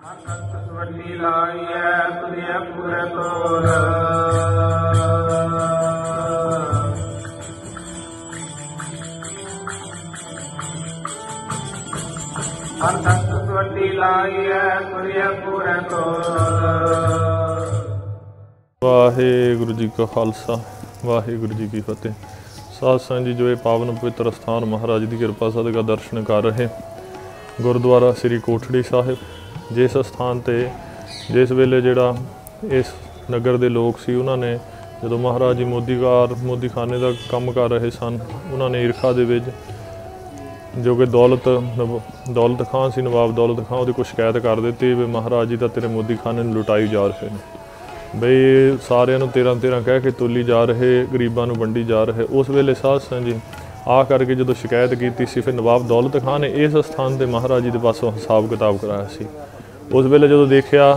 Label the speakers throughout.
Speaker 1: ਸੰਤ ਵੱਡੀ ਲਾਈਐ ਤੁਰਿਆ ਪੁਰ ਤੋਰ। ਸੰਤ ਵੱਡੀ ਲਾਈਐ ਤੁਰਿਆ ਪੁਰ ਤੋਰ।
Speaker 2: ਵਾਹਿਗੁਰੂ ਜੀ ਕਾ ਖਾਲਸਾ, ਵਾਹਿਗੁਰੂ ਜੀ ਕੀ ਫਤਿਹ। ਸਾਧ ਸੰਗਤ ਜੀ, ਜੋ ਇਹ ਪਾਵਨ ਪਵਿੱਤਰ ਸਥਾਨ ਮਹਾਰਾਜ ਦੀ ਕਿਰਪਾ ਸਦਕਾ ਦਰਸ਼ਨ ਕਰ ਰਹੇ, ਗੁਰਦੁਆਰਾ ਸ੍ਰੀ ਕੋਠੜੀ ਸਾਹਿਬ ਜਿਸ ਸਥਾਨ ਤੇ, ਜਿਸ ਵੇਲੇ ਜਿਹੜਾ ਇਸ ਨਗਰ ਦੇ ਲੋਕ ਸੀ, ਉਹਨਾਂ ਨੇ ਜਦੋਂ ਮਹਾਰਾਜ ਜੀ ਮੋਦੀਕਾਰ, ਮੋਦੀਖਾਨੇ ਦਾ ਕੰਮ ਕਰ ਰਹੇ ਸਨ, ਉਹਨਾਂ ਨੇ ਈਰਖਾ ਦੇ ਵਿੱਚ ਜੋ ਕਿ ਦੌਲਤ, ਨਵ- ਦੌਲਤ ਖਾਨ ਸੀ, ਨਵਾਬ ਦੌਲਤ ਖਾਨ, ਉਹਦੀ ਕੋਈ ਸ਼ਿਕਾਇਤ ਕਰ ਦਿੱਤੀ ਵੀ ਮਹਾਰਾਜ ਜੀ ਤਾਂ ਤੇਰੇ ਮੋਦੀਖਾਨੇ ਨੂੰ ਲੁਟਾਈ ਜਾ ਰਹੇ ਨੇ। ਬਈ ਸਾਰਿਆਂ ਨੂੰ 13 13 ਕਹਿ ਕੇ ਤੋਲੀ ਜਾ ਰਹੇ, ਗਰੀਬਾਂ ਨੂੰ ਵੰਡੀ ਜਾ ਰਹੇ। ਉਸ ਵੇਲੇ ਸਾਧ ਸੰਗਤ ਜੀ ਆ ਕਰਕੇ ਜਦੋਂ ਸ਼ਿਕਾਇਤ ਕੀਤੀ ਸੀ, ਫਿਰ ਨਵਾਬ ਦੌਲਤ ਖਾਨ ਨੇ ਇਸ ਸਥਾਨ ਤੇ ਮਹਾਰਾਜ ਜੀ ਦੇ ਪਾਸੋਂ ਹਿਸਾਬ ਕਿਤਾਬ ਕਰਾਇਆ ਸੀ। ਉਸ ਵੇਲੇ ਜਦੋਂ ਦੇਖਿਆ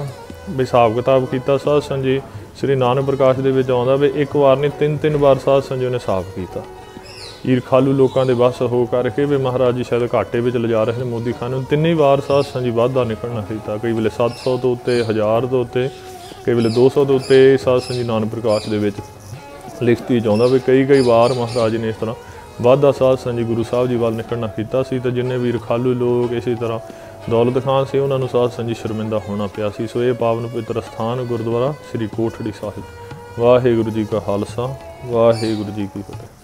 Speaker 2: ਵੀ ਹਿਸਾਬ ਕਿਤਾਬ ਕੀਤਾ ਸਾਧ ਸੰਗਤ ਜੀ, ਸ੍ਰੀ ਨਾਨਕ ਪ੍ਰਕਾਸ਼ ਦੇ ਵਿੱਚ ਆਉਂਦਾ ਵੀ ਇੱਕ ਵਾਰ ਨਹੀਂ, ਤਿੰਨ ਤਿੰਨ ਵਾਰ ਸਾਧ ਸੰਗਤ ਜੀ ਨੇ ਸਾਫ਼ ਕੀਤਾ। ਈਰਖਾਲੂ ਲੋਕਾਂ ਦੇ ਵੱਸ ਹੋ ਕਰਕੇ ਵੀ ਮਹਾਰਾਜ ਜੀ ਸ਼ਾਇਦ ਘਾਟੇ ਵਿੱਚ ਲਿਜਾ ਰਹੇ ਨੇ ਮੋਦੀ ਖਾਨ ਨੂੰ। ਤਿੰਨੇ ਹੀ ਵਾਰ ਸਾਧ ਸੰਗਤ ਜੀ ਵਾਧਾ ਨਿਕਲਣਾ ਕੀਤਾ। ਕਈ ਵੇਲੇ 700 ਤੋਂ ਉੱਤੇ 1000 ਤੋਂ ਉੱਤੇ, ਕਈ ਵੇਲੇ 200 ਤੋਂ ਉੱਤੇ ਸਾਧ ਸੰਗਤ ਜੀ ਨਾਨਕ ਪ੍ਰਕਾਸ਼ ਦੇ ਵਿੱਚ ਲਿਖਤੀ ਚਾਹੁੰਦਾ ਵੀ ਕਈ ਕਈ ਵਾਰ ਮਹਾਰਾਜ ਨੇ ਇਸ ਤਰ੍ਹਾਂ ਵਾਧਾ ਸਾਧ ਸੰਗਤ ਜੀ ਗੁਰੂ ਸਾਹਿਬ ਜੀ ਵੱਲ ਨਿਕਲਣਾ ਕੀਤਾ ਸੀ ਤੇ ਜਿੰਨੇ ਵੀ ਰਖਾਲੂ ਲੋਕ ਇਸੇ ਤਰ੍ਹਾਂ ਦੌਲਤ ਖਾਨ ਸੀ ਉਹਨਾਂ ਨੂੰ ਸਾਧ ਸੰਗਤ ਜੀ ਸ਼ਰਮਿੰਦਾ ਹੋਣਾ ਪਿਆ ਸੀ। ਸੋ ਇਹ ਪਾਵਨ ਪਵਿੱਤਰ ਸਥਾਨ ਗੁਰਦੁਆਰਾ ਸ੍ਰੀ ਕੋਠੜੀ ਸਾਹਿਬ। ਵਾਹਿਗੁਰੂ ਜੀ ਕਾ ਖਾਲਸਾ, ਵਾਹਿਗੁਰੂ ਜੀ ਕੀ ਫਤਿਹ।